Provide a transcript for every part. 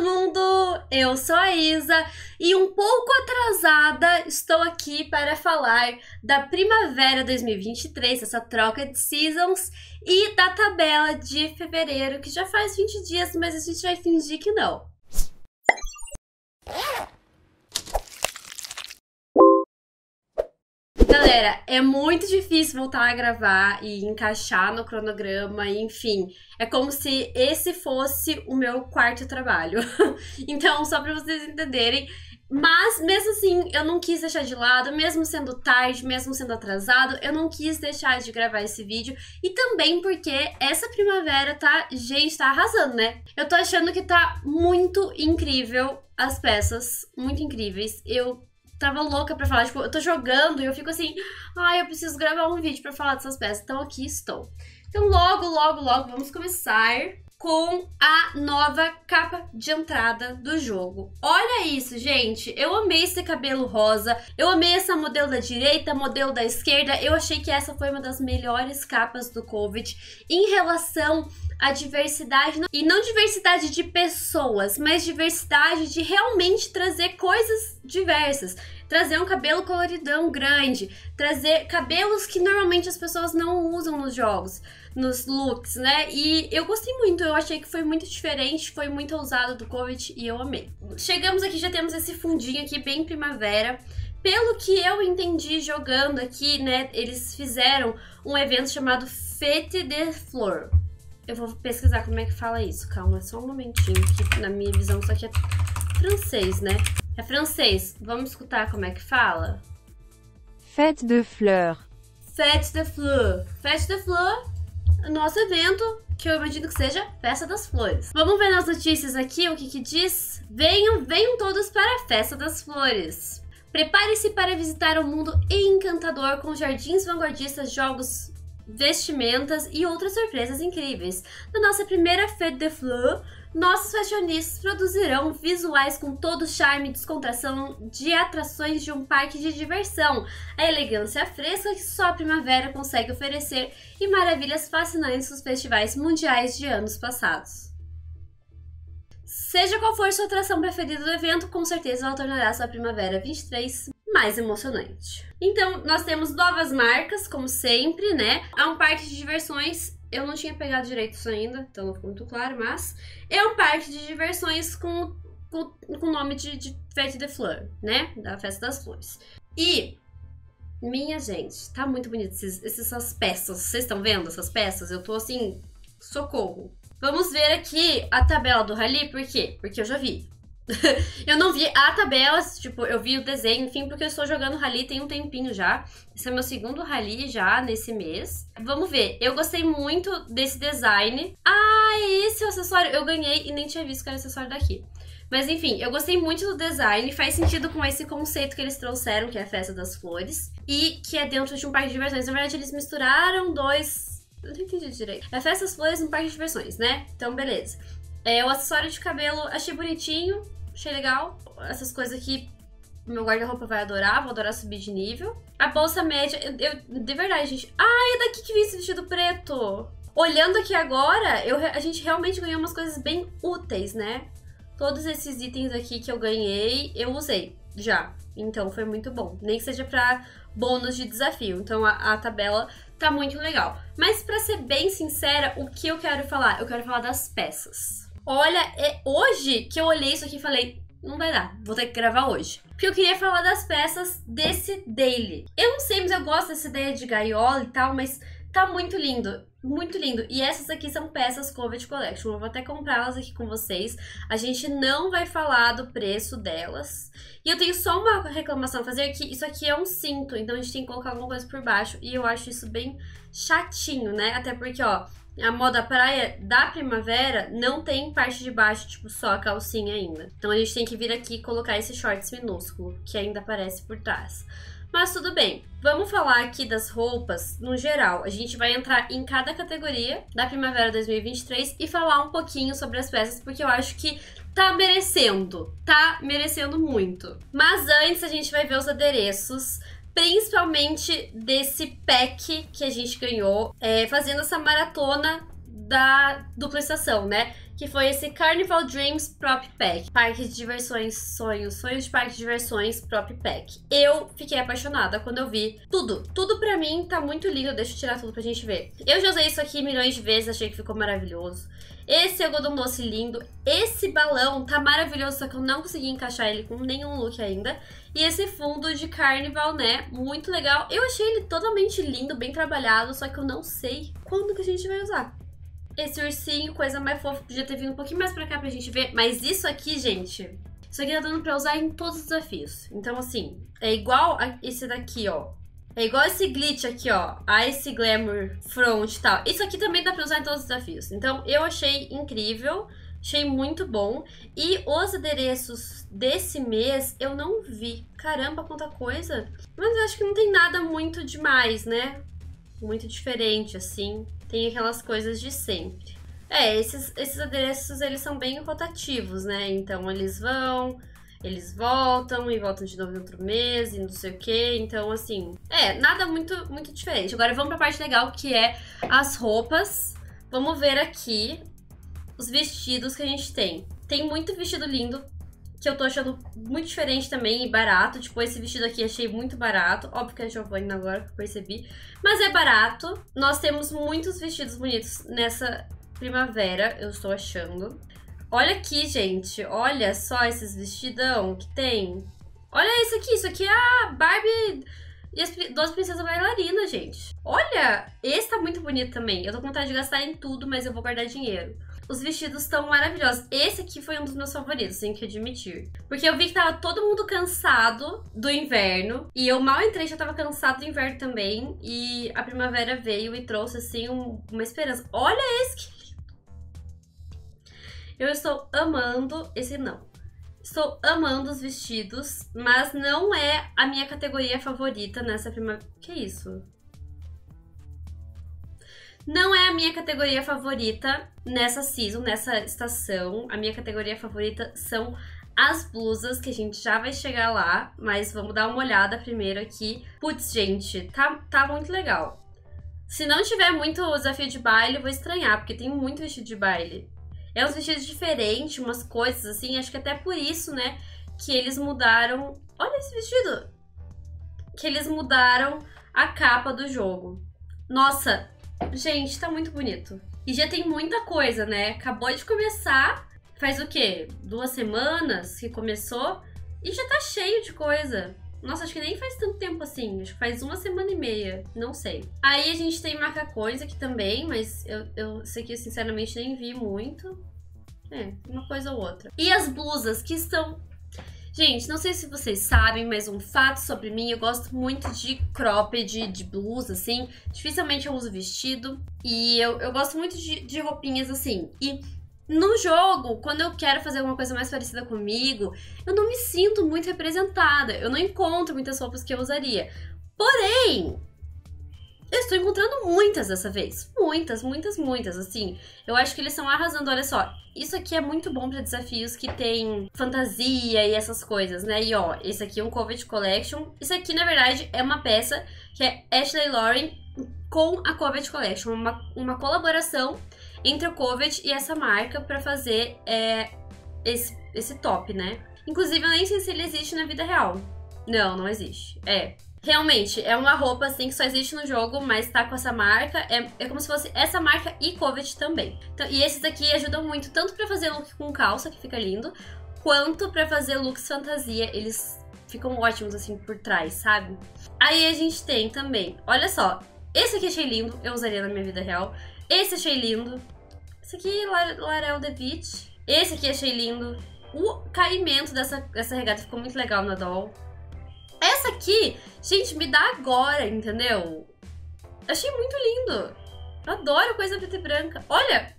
todo mundo! Eu sou a Isa e um pouco atrasada estou aqui para falar da primavera 2023, essa troca de seasons, e da tabela de fevereiro, que já faz 20 dias, mas a gente vai fingir que não. Galera, é muito difícil voltar a gravar e encaixar no cronograma, enfim. É como se esse fosse o meu quarto trabalho. então, só para vocês entenderem. Mas, mesmo assim, eu não quis deixar de lado, mesmo sendo tarde, mesmo sendo atrasado, eu não quis deixar de gravar esse vídeo. E também porque essa primavera tá, gente, tá arrasando, né? Eu tô achando que tá muito incrível as peças, muito incríveis. Eu tava louca pra falar. Tipo, eu tô jogando e eu fico assim, ai, eu preciso gravar um vídeo pra falar dessas peças. Então aqui estou. Então logo, logo, logo vamos começar com a nova capa de entrada do jogo. Olha isso, gente. Eu amei esse cabelo rosa. Eu amei essa modelo da direita, modelo da esquerda. Eu achei que essa foi uma das melhores capas do Covid em relação à diversidade e não diversidade de pessoas, mas diversidade de realmente trazer coisas diversas trazer um cabelo coloridão grande, trazer cabelos que normalmente as pessoas não usam nos jogos, nos looks, né? E eu gostei muito, eu achei que foi muito diferente, foi muito ousado do Covid e eu amei. Chegamos aqui, já temos esse fundinho aqui bem primavera. Pelo que eu entendi jogando aqui, né, eles fizeram um evento chamado Fête de Fleur. Eu vou pesquisar como é que fala isso. Calma, só um momentinho, que na minha visão isso aqui é francês, né? É francês. Vamos escutar como é que fala? Fête de Fleur. Fête de Fleur. Fête de Fleur, nosso evento, que eu imagino que seja Festa das Flores. Vamos ver nas notícias aqui o que, que diz. Venham, venham todos para a Festa das Flores. Prepare-se para visitar o um mundo encantador com jardins vanguardistas, jogos, vestimentas e outras surpresas incríveis. Na nossa primeira Fête de Fleur, nossos fashionistas produzirão visuais com todo o charme e descontração de atrações de um parque de diversão, a elegância fresca que só a primavera consegue oferecer e maravilhas fascinantes dos festivais mundiais de anos passados. Seja qual for sua atração preferida do evento, com certeza ela tornará sua primavera 23 mais emocionante. Então, nós temos novas marcas, como sempre, né? Há um parque de diversões eu não tinha pegado direito isso ainda, então não ficou muito claro, mas é um parque de diversões com com o nome de, de Fête de Fleur, né? Da Festa das Flores. E, minha gente, tá muito bonito esses, essas peças. Vocês estão vendo essas peças? Eu tô assim, socorro. Vamos ver aqui a tabela do rally, por quê? Porque eu já vi. eu não vi a tabela, tipo, eu vi o desenho, enfim, porque eu estou jogando rally tem um tempinho já. Esse é meu segundo rally já nesse mês. Vamos ver. Eu gostei muito desse design. Ah, esse é o acessório. Eu ganhei e nem tinha visto que era acessório daqui. Mas enfim, eu gostei muito do design, faz sentido com esse conceito que eles trouxeram, que é a Festa das Flores, e que é dentro de um parque de diversões. Na verdade, eles misturaram dois. Eu não entendi direito. É Festa das Flores no parque de diversões, né? Então, beleza. É, o acessório de cabelo achei bonitinho, Achei legal. Essas coisas aqui meu guarda-roupa vai adorar, vou adorar subir de nível. A bolsa média, eu, eu de verdade, gente. Ah, é daqui que vi esse vestido preto. Olhando aqui agora, eu, a gente realmente ganhou umas coisas bem úteis, né? Todos esses itens aqui que eu ganhei, eu usei já. Então foi muito bom. Nem que seja pra bônus de desafio. Então a, a tabela tá muito legal. Mas para ser bem sincera, o que eu quero falar? Eu quero falar das peças. Olha, é hoje que eu olhei isso aqui e falei, não vai dar, vou ter que gravar hoje. Porque eu queria falar das peças desse daily. Eu não sei, mas eu gosto dessa ideia de gaiola e tal, mas tá muito lindo. Muito lindo. E essas aqui são peças Covid Collection. Eu vou até comprá-las aqui com vocês. A gente não vai falar do preço delas. E eu tenho só uma reclamação a fazer, que isso aqui é um cinto. Então a gente tem que colocar alguma coisa por baixo. E eu acho isso bem chatinho, né? Até porque, ó, a moda praia da primavera não tem parte de baixo, tipo, só a calcinha ainda. Então a gente tem que vir aqui e colocar esse shorts minúsculo, que ainda aparece por trás. Mas tudo bem, vamos falar aqui das roupas no geral. A gente vai entrar em cada categoria da primavera 2023 e falar um pouquinho sobre as peças, porque eu acho que tá merecendo, tá merecendo muito. Mas antes a gente vai ver os adereços principalmente desse pack que a gente ganhou, é, fazendo essa maratona da dupla estação, né? que foi esse Carnival Dreams Prop Pack. Parque de diversões, sonhos, sonhos de parque de diversões Prop Pack. Eu fiquei apaixonada quando eu vi tudo. Tudo pra mim tá muito lindo, deixa eu tirar tudo pra gente ver. Eu já usei isso aqui milhões de vezes, achei que ficou maravilhoso. Esse algodão doce lindo. Esse balão tá maravilhoso, só que eu não consegui encaixar ele com nenhum look ainda. E esse fundo de carnival, né? Muito legal. Eu achei ele totalmente lindo, bem trabalhado, só que eu não sei quando que a gente vai usar. Esse ursinho, coisa mais fofa, podia ter vindo um pouquinho mais pra cá pra gente ver. Mas isso aqui, gente, isso aqui tá dando pra usar em todos os desafios. Então, assim, é igual a esse daqui, ó. É igual esse glitch aqui, ó. Esse glamour front e tal. Isso aqui também dá pra usar em todos os desafios. Então, eu achei incrível. Achei muito bom. E os adereços desse mês eu não vi. Caramba, quanta coisa. Mas acho que não tem nada muito demais, né? Muito diferente, assim. Tem aquelas coisas de sempre. É, esses, esses adereços, eles são bem rotativos, né? Então, eles vão eles voltam e voltam de novo em outro mês e não sei o que. Então, assim, é, nada muito, muito diferente. Agora vamos pra parte legal que é as roupas. Vamos ver aqui os vestidos que a gente tem. Tem muito vestido lindo, que eu tô achando muito diferente também e barato. Tipo, esse vestido aqui achei muito barato. Óbvio que é Giovanni agora que eu percebi. Mas é barato. Nós temos muitos vestidos bonitos nessa primavera, eu estou achando. Olha aqui, gente. Olha só esses vestidão que tem. Olha isso aqui. Isso aqui é a Barbie e as duas princesas bailarinas, gente. Olha, esse tá muito bonito também. Eu tô com vontade de gastar em tudo, mas eu vou guardar dinheiro. Os vestidos estão maravilhosos. Esse aqui foi um dos meus favoritos, tenho que admitir. Porque eu vi que tava todo mundo cansado do inverno. E eu mal entrei, já tava cansado do inverno também. E a primavera veio e trouxe, assim, um, uma esperança. Olha esse que eu estou amando esse não. Estou amando os vestidos, mas não é a minha categoria favorita nessa primavera. Que isso? Não é a minha categoria favorita nessa season, nessa estação. A minha categoria favorita são as blusas, que a gente já vai chegar lá, mas vamos dar uma olhada primeiro aqui. Putz, gente, tá, tá muito legal. Se não tiver muito desafio de baile, vou estranhar, porque tem muito vestido de baile. É uns vestidos diferentes, umas coisas assim. Acho que até por isso, né, que eles mudaram. Olha esse vestido! Que eles mudaram a capa do jogo. Nossa, gente, tá muito bonito. E já tem muita coisa, né? Acabou de começar. Faz o quê? Duas semanas que começou e já tá cheio de coisa. Nossa, acho que nem faz tanto tempo assim. Acho que faz uma semana e meia. Não sei. Aí a gente tem macacões aqui também, mas eu, eu sei que sinceramente nem vi muito. É, uma coisa ou outra. E as blusas que estão. Gente, não sei se vocês sabem, mas um fato sobre mim, eu gosto muito de cropped, de blusa, assim. Dificilmente eu uso vestido. E eu, eu gosto muito de, de roupinhas assim. E no jogo, quando eu quero fazer alguma coisa mais parecida comigo, eu não me sinto muito representada. Eu não encontro muitas roupas que eu usaria. Porém, eu estou encontrando muitas dessa vez. Muitas, muitas, muitas. Assim, eu acho que eles estão arrasando. Olha só, isso aqui é muito bom para desafios que tem fantasia e essas coisas, né? E ó, esse aqui é um Covet Collection. Isso aqui, na verdade, é uma peça que é Ashley Lauren com a Covet Collection. Uma, uma colaboração entre o Covet e essa marca para fazer é, esse, esse top, né? Inclusive, eu nem sei se ele existe na vida real. Não, não existe. É. Realmente, é uma roupa assim que só existe no jogo, mas tá com essa marca. É, é como se fosse essa marca e Covet também. Então, e esses aqui ajudam muito, tanto para fazer look com calça, que fica lindo, quanto para fazer looks fantasia. Eles ficam ótimos assim por trás, sabe? Aí a gente tem também, olha só, esse aqui achei lindo, eu usaria na minha vida real. Esse achei lindo. Esse aqui, Larel de Beach. Esse aqui achei lindo. O caimento dessa, dessa regata ficou muito legal na doll. Essa aqui, gente, me dá agora, entendeu? Achei muito lindo. Eu adoro coisa preta e branca. Olha!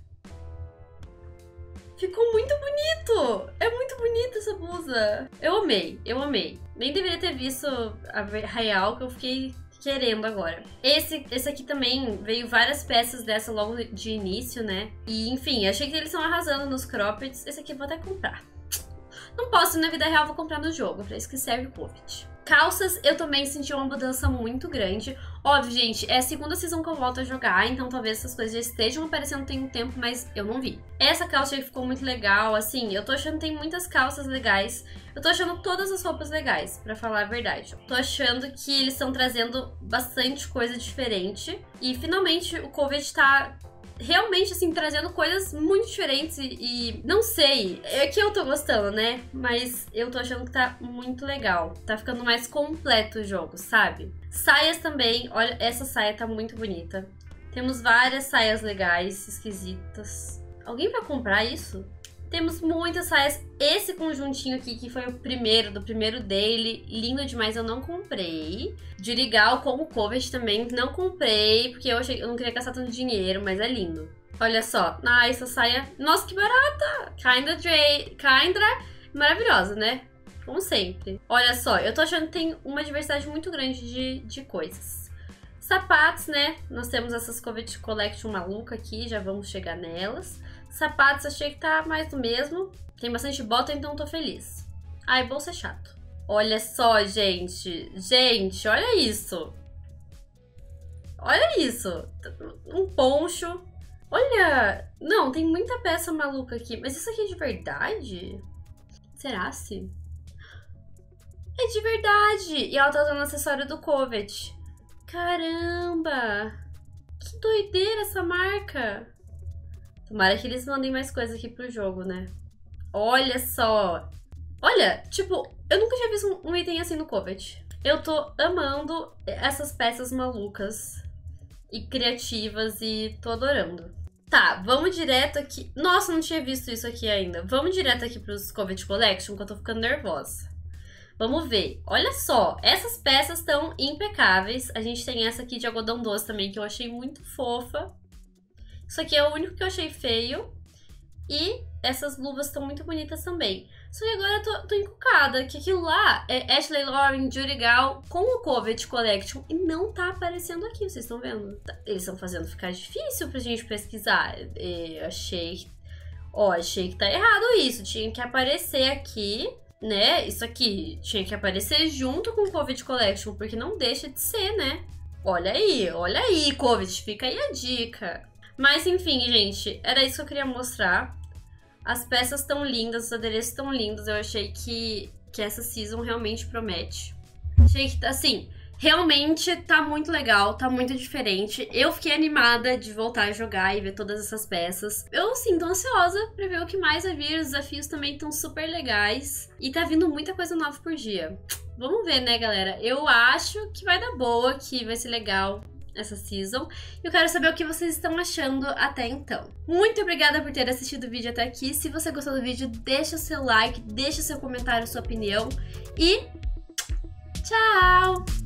Ficou muito bonito! É muito bonita essa blusa. Eu amei, eu amei. Nem deveria ter visto a real, que eu fiquei querendo agora. Esse, esse aqui também veio várias peças dessa logo de início, né? E enfim, achei que eles estão arrasando nos croppeds. Esse aqui eu vou até comprar. Não posso na vida real, vou comprar no jogo. Pra isso que serve o Covid. Calças, eu também senti uma mudança muito grande. Óbvio, gente, é a segunda season que eu volto a jogar, então talvez essas coisas já estejam aparecendo tem um tempo, mas eu não vi. Essa calça aí ficou muito legal, assim, eu tô achando que tem muitas calças legais. Eu tô achando todas as roupas legais, para falar a verdade. Tô achando que eles estão trazendo bastante coisa diferente. E finalmente o Covid tá realmente, assim, trazendo coisas muito diferentes e, não sei. É que eu tô gostando, né? Mas eu tô achando que tá muito legal. Tá ficando mais completo o jogo, sabe? Saias também. Olha, essa saia tá muito bonita. Temos várias saias legais, esquisitas. Alguém vai comprar isso? Temos muitas saias. Esse conjuntinho aqui, que foi o primeiro, do primeiro dele, lindo demais, eu não comprei. De Rigal com o Covet também, não comprei, porque eu, achei, eu não queria gastar tanto dinheiro, mas é lindo. Olha só, ah, essa saia, nossa, que barata! Kinda, Dre... Kinda maravilhosa, né? Como sempre. Olha só, eu tô achando que tem uma diversidade muito grande de, de coisas. Sapatos, né? Nós temos essas Covet Collection maluca aqui, já vamos chegar nelas. Sapatos, achei que tá mais do mesmo. Tem bastante bota, então tô feliz. Ai, bolsa é chato. Olha só, gente. Gente, olha isso. Olha isso. Um poncho. Olha. Não, tem muita peça maluca aqui. Mas isso aqui é de verdade? Será se? É de verdade. E ela tá usando acessório do Covet. Caramba. Que doideira essa marca. Tomara que eles mandem mais coisas aqui pro jogo, né? Olha só! Olha, tipo, eu nunca tinha visto um, item assim no Covet. Eu tô amando essas peças malucas e criativas e tô adorando. Tá, vamos direto aqui. Nossa, não tinha visto isso aqui ainda. Vamos direto aqui pros Covet Collection, que eu tô ficando nervosa. Vamos ver. Olha só, essas peças estão impecáveis. A gente tem essa aqui de algodão doce também, que eu achei muito fofa. Isso aqui é o único que eu achei feio. E essas luvas estão muito bonitas também. Só que agora eu tô, tô encucada, que aquilo lá é Ashley Lauren Judy Gal com o Covet Collection e não tá aparecendo aqui, vocês estão vendo? Tá, eles estão fazendo ficar difícil pra gente pesquisar. Eu achei... Ó, achei que tá errado isso. Tinha que aparecer aqui, né? Isso aqui tinha que aparecer junto com o Covid Collection, porque não deixa de ser, né? Olha aí, olha aí, Covid, fica aí a dica. Mas enfim, gente, era isso que eu queria mostrar. As peças estão lindas, os adereços estão lindos. Eu achei que, que essa season realmente promete. Achei que, assim, realmente tá muito legal, tá muito diferente. Eu fiquei animada de voltar a jogar e ver todas essas peças. Eu, assim, tô ansiosa pra ver o que mais vai vir. Os desafios também estão super legais. E tá vindo muita coisa nova por dia. Vamos ver, né, galera? Eu acho que vai dar boa, que vai ser legal essa season. E eu quero saber o que vocês estão achando até então. Muito obrigada por ter assistido o vídeo até aqui. Se você gostou do vídeo, deixa seu like, deixa seu comentário, sua opinião. E tchau!